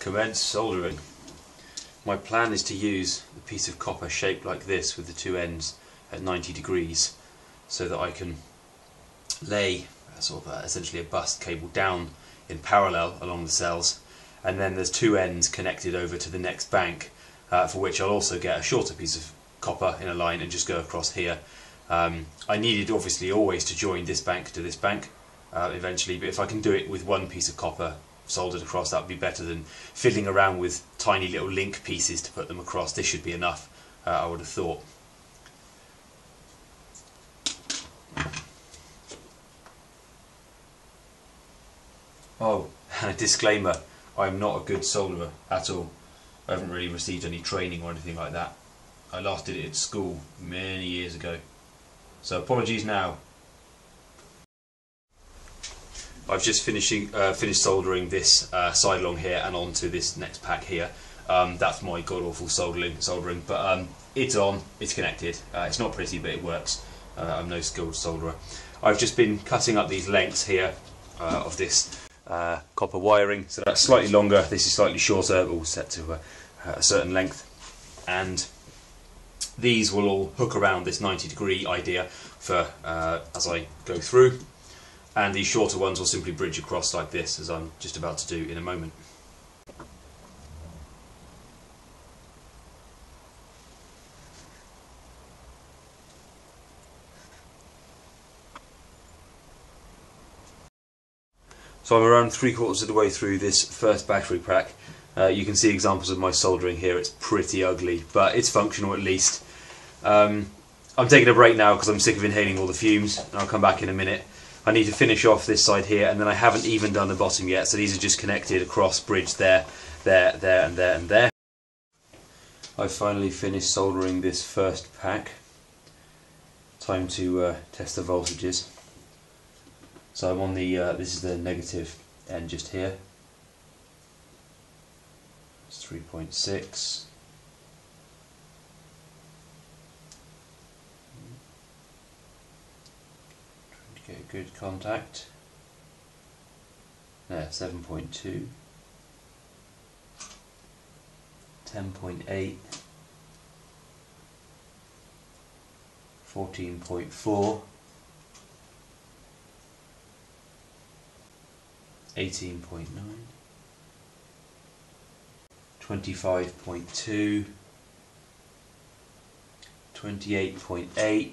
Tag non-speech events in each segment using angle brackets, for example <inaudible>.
Commence soldering. My plan is to use a piece of copper shaped like this with the two ends at 90 degrees so that I can lay sort of a, essentially a bus cable down in parallel along the cells and then there's two ends connected over to the next bank uh, for which I'll also get a shorter piece of copper in a line and just go across here. Um, I needed obviously always to join this bank to this bank uh, eventually but if I can do it with one piece of copper soldered across that would be better than fiddling around with tiny little link pieces to put them across. This should be enough uh, I would have thought. Oh, <laughs> and a disclaimer, I'm not a good solderer at all. I haven't really received any training or anything like that. I last did it at school many years ago. So apologies now. I've just finishing uh, finished soldering this uh, side along here and onto this next pack here. Um, that's my god awful soldering, soldering but um, it's on, it's connected. Uh, it's not pretty, but it works. Uh, I'm no skilled solderer. I've just been cutting up these lengths here uh, of this uh, copper wiring. So that's slightly longer, this is slightly shorter, all set to a, a certain length. And these will all hook around this 90 degree idea for as I go through. And these shorter ones will simply bridge across like this, as I'm just about to do in a moment. So I'm around three quarters of the way through this first battery pack. Uh, you can see examples of my soldering here. It's pretty ugly, but it's functional at least. Um, I'm taking a break now because I'm sick of inhaling all the fumes, and I'll come back in a minute. I need to finish off this side here, and then I haven't even done the bottom yet, so these are just connected across bridge there, there, there, and there, and there. I've finally finished soldering this first pack. Time to uh, test the voltages. So I'm on the, uh, this is the negative end just here. It's 3.6. good contact. There, 7.2, 10.8, 14.4, 18.9, 25.2, 28.8,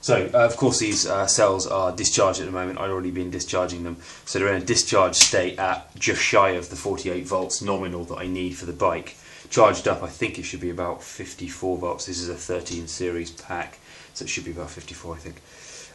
so uh, of course these uh, cells are discharged at the moment. I've already been discharging them. So they're in a discharge state at just shy of the 48 volts nominal that I need for the bike. Charged up I think it should be about 54 volts. This is a 13 series pack so it should be about 54 I think.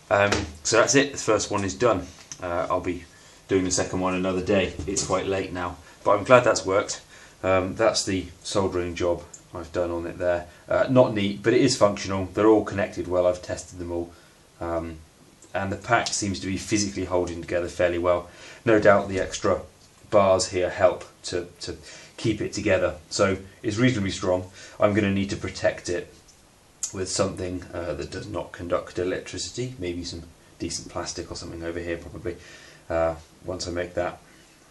Um, so that's it. The first one is done. Uh, I'll be doing the second one another day. It's quite late now, but I'm glad that's worked. Um, that's the soldering job I've done on it there. Uh, not neat, but it is functional. They're all connected well. I've tested them all. Um, and the pack seems to be physically holding together fairly well. No doubt the extra bars here help to, to keep it together. So it's reasonably strong. I'm going to need to protect it with something uh, that does not conduct electricity, maybe some decent plastic or something over here probably uh, once I make that.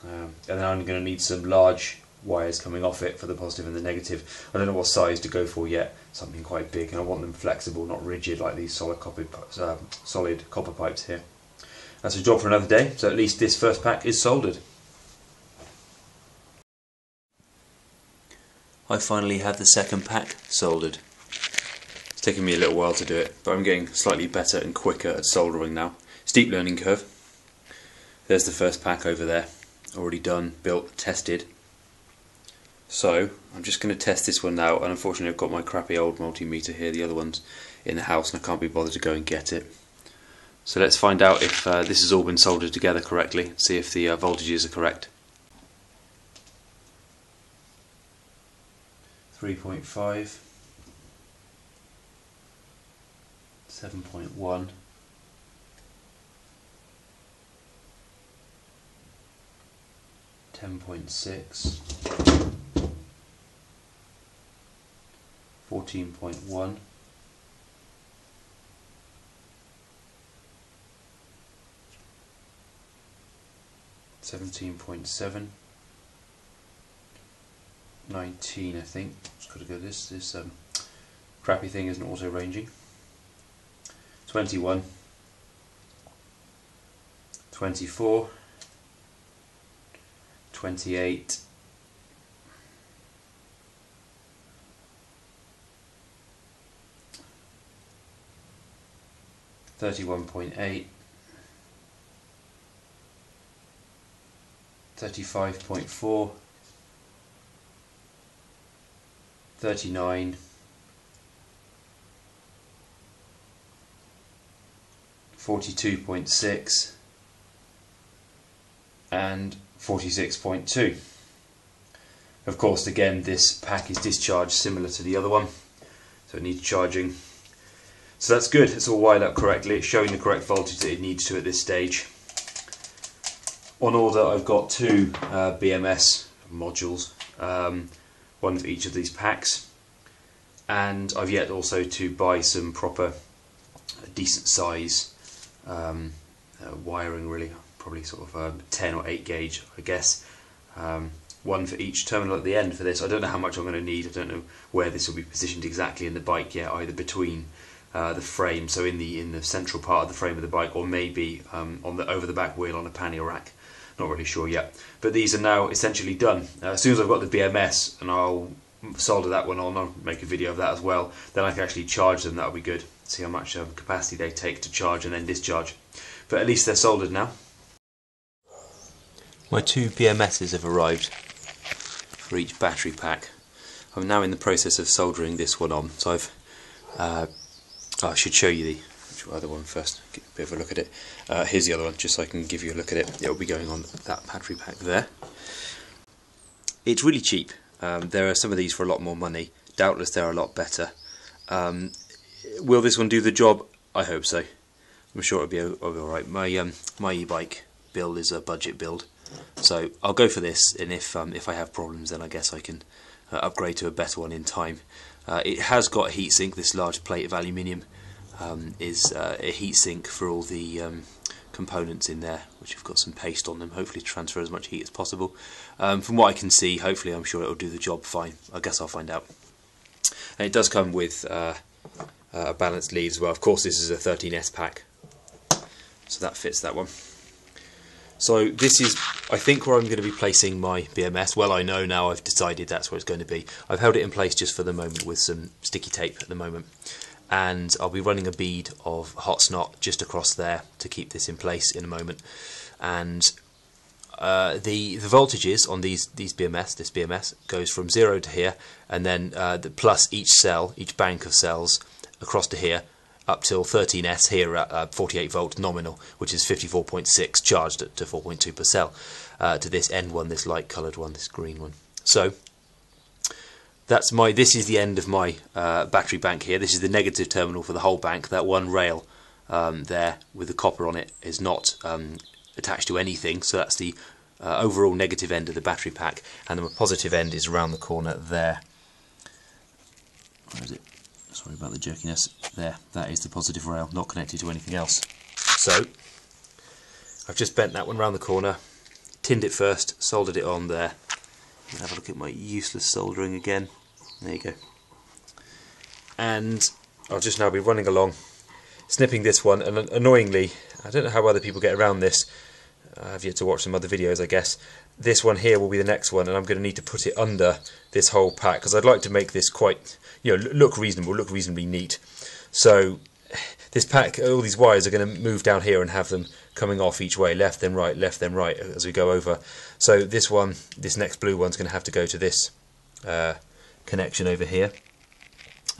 Um, and then I'm going to need some large wires coming off it for the positive and the negative. I don't know what size to go for yet, something quite big, and I want them flexible, not rigid like these solid copper, um, solid copper pipes here. That's a job for another day, so at least this first pack is soldered. I finally have the second pack soldered. It's taken me a little while to do it, but I'm getting slightly better and quicker at soldering now. Steep learning curve. There's the first pack over there, already done, built, tested. So, I'm just going to test this one now, and unfortunately I've got my crappy old multimeter here, the other one's in the house and I can't be bothered to go and get it. So let's find out if uh, this has all been soldered together correctly, see if the uh, voltages are correct. 3.5, 7.1, Ten point six, fourteen point one, seventeen point seven. 19 I think. Just got to go this this um, crappy thing isn't auto ranging. 21 24 28 31.8 35.4 39 42.6 and 46.2 of course again this pack is discharged similar to the other one so it needs charging so that's good. It's all wired up correctly. It's showing the correct voltage that it needs to at this stage. On order I've got two uh, BMS modules um, one for each of these packs. And I've yet also to buy some proper decent size um, uh, wiring really. Probably sort of a 10 or 8 gauge I guess. Um, one for each terminal at the end for this. I don't know how much I'm going to need. I don't know where this will be positioned exactly in the bike yet either between uh, the frame so in the in the central part of the frame of the bike or maybe um, on the over the back wheel on a pannier rack not really sure yet. But these are now essentially done. Uh, as soon as I've got the BMS and I'll solder that one on, I'll make a video of that as well, then I can actually charge them, that'll be good. See how much um, capacity they take to charge and then discharge. But at least they're soldered now. My two BMSs have arrived for each battery pack. I'm now in the process of soldering this one on. So I've, uh, I should show you the other one first, get a bit of a look at it. Uh, here's the other one, just so I can give you a look at it. It'll be going on that battery pack there. It's really cheap. Um, there are some of these for a lot more money. Doubtless they're a lot better. Um, will this one do the job? I hope so. I'm sure it'll be, alright. My um, my e-bike build is a budget build, so I'll go for this. And if um, if I have problems, then I guess I can uh, upgrade to a better one in time. Uh, it has got a heatsink, this large plate of aluminium, um, is uh, a heatsink for all the um, components in there which have got some paste on them. Hopefully transfer as much heat as possible. Um, from what I can see hopefully I'm sure it'll do the job fine. I guess I'll find out. And it does come with uh, a balanced lead as well. Of course this is a 13S pack. So that fits that one so this is I think where I'm going to be placing my BMS well I know now I've decided that's where it's going to be. I've held it in place just for the moment with some sticky tape at the moment. And I'll be running a bead of hot snot just across there to keep this in place in a moment. And uh, the the voltages on these these BMS this BMS goes from zero to here and then uh, the plus each cell each bank of cells across to here up till 13S here at uh, 48 volt nominal which is 54.6 charged at, to 4.2 per cell uh, to this end one this light coloured one this green one. So that's my this is the end of my uh, battery bank here. This is the negative terminal for the whole bank. That one rail um, there with the copper on it is not um, attached to anything. So that's the uh, overall negative end of the battery pack. And the positive end is around the corner there. Where is it? Sorry about the jerkiness there that is the positive rail not connected to anything else so I've just bent that one around the corner tinned it first soldered it on there have a look at my useless soldering again. There you go. And I'll just now be running along, snipping this one, and annoyingly, I don't know how other people get around this. I have yet to watch some other videos, I guess. This one here will be the next one, and I'm going to need to put it under this whole pack, because I'd like to make this quite, you know, look reasonable, look reasonably neat. So, this pack, all these wires are going to move down here and have them coming off each way, left then right, left then right as we go over. So this one, this next blue one's going to have to go to this uh, connection over here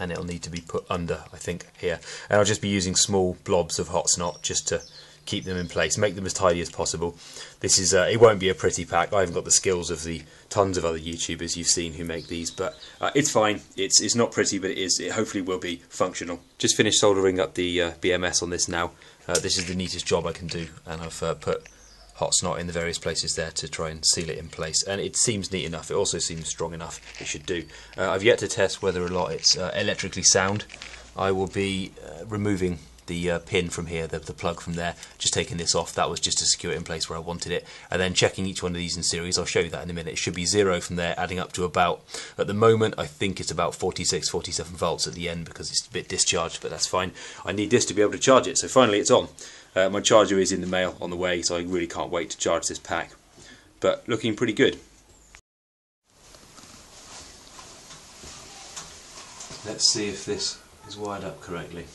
and it'll need to be put under I think here and I'll just be using small blobs of hot snot just to keep them in place, make them as tidy as possible. This is uh, it won't be a pretty pack. I haven't got the skills of the tons of other YouTubers you've seen who make these, but uh, it's fine. It's it's not pretty, but it is. It hopefully will be functional. Just finished soldering up the uh, BMS on this now. Uh, this is the neatest job I can do, and I've uh, put hot snot in the various places there to try and seal it in place. And it seems neat enough. It also seems strong enough. It should do. Uh, I've yet to test whether or not it's electrically sound. I will be removing the uh, pin from here, the, the plug from there, just taking this off. That was just to secure it in place where I wanted it. And then checking each one of these in series. I'll show you that in a minute. It should be zero from there, adding up to about, at the moment, I think it's about 46, 47 volts at the end because it's a bit discharged, but that's fine. I need this to be able to charge it. So finally it's on. Uh, my charger is in the mail on the way, so I really can't wait to charge this pack. But looking pretty good. Let's see if this is wired up correctly.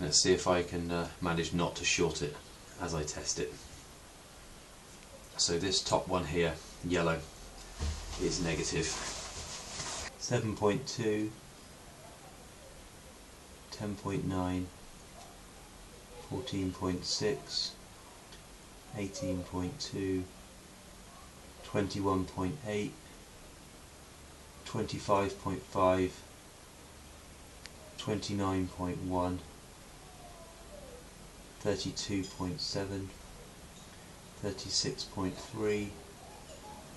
Let's see if I can uh, manage not to short it as I test it. So this top one here, yellow, is negative. 7.2, 10.9, 14.6, 18.2, 21.8, 25.5, 29.1, 32.7, 36.3,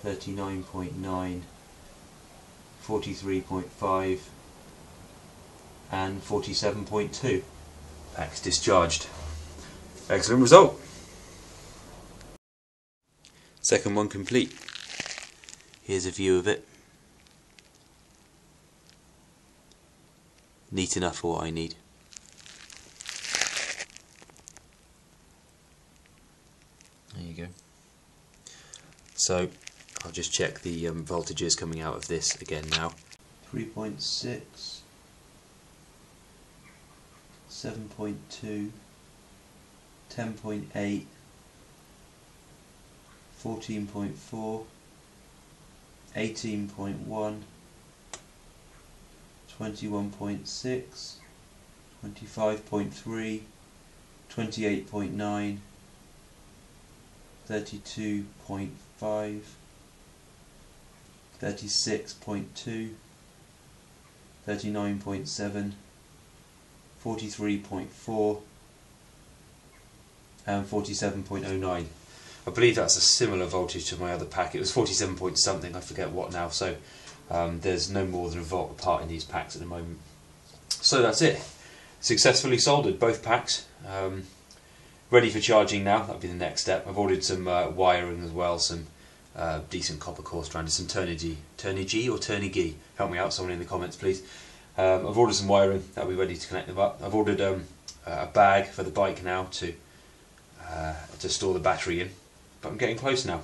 39.9, 43.5 and 47.2. Packs discharged. Excellent result. Second one complete. Here's a view of it. Neat enough for what I need. So I'll just check the um, voltages coming out of this again now. 3.6, 7.2, 10.8, 14.4, 18.1, 21.6, 25.3, 28.9, 32.5, 36.2, 39.7, 43.4 and 47.09. I believe that's a similar voltage to my other pack. It was 47 point something, I forget what now, so um, there's no more than a volt apart in these packs at the moment. So that's it. Successfully soldered both packs. Um, ready for charging now. That'll be the next step. I've ordered some uh, wiring as well, some uh, decent copper core strand, some Turnigy, Turnigy or Turnigy. Help me out, someone in the comments, please. Um, I've ordered some wiring. That'll be ready to connect them up. I've ordered um, a bag for the bike now to uh, to store the battery in. But I'm getting close now.